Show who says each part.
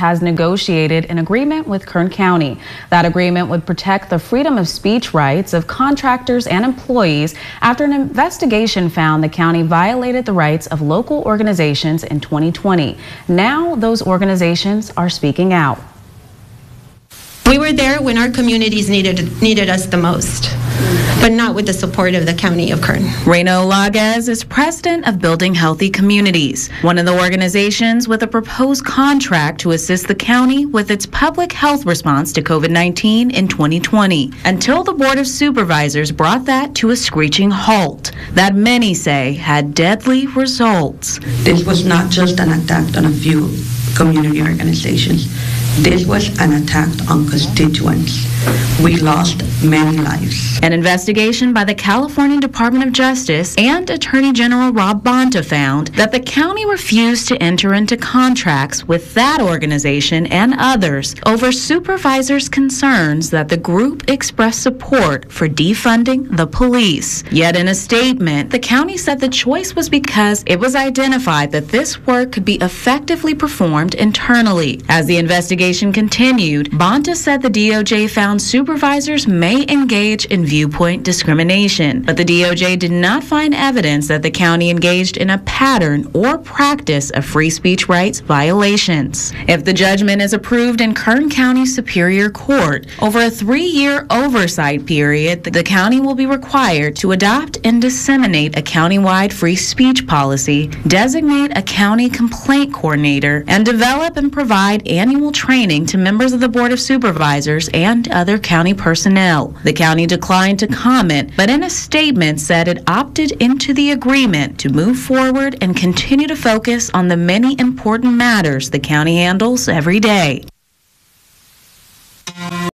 Speaker 1: has negotiated an agreement with Kern County. That agreement would protect the freedom of speech rights of contractors and employees after an investigation found the county violated the rights of local organizations in 2020. Now those organizations are speaking out.
Speaker 2: We were there when our communities needed needed us the most, but not with the support of the county of Kern.
Speaker 1: Reyna Olaguez is president of Building Healthy Communities, one of the organizations with a proposed contract to assist the county with its public health response to COVID-19 in 2020, until the Board of Supervisors brought that to a screeching halt that many say had deadly results.
Speaker 3: This was not just an attack on a few community organizations. This was an attack on constituents. We lost many lives.
Speaker 1: An investigation by the California Department of Justice and Attorney General Rob Bonta found that the county refused to enter into contracts with that organization and others over supervisors' concerns that the group expressed support for defunding the police. Yet in a statement, the county said the choice was because it was identified that this work could be effectively performed internally. As the investigation continued, Bonta said the DOJ found supervisors may engage in viewpoint discrimination, but the DOJ did not find evidence that the county engaged in a pattern or practice of free speech rights violations. If the judgment is approved in Kern County Superior Court, over a three year oversight period, the county will be required to adopt and disseminate a countywide free speech policy, designate a county complaint coordinator, and develop and provide annual training to members of the Board of Supervisors and other county personnel. The county declined to comment, but in a statement said it opted into the agreement to move forward and continue to focus on the many important matters the county handles every day.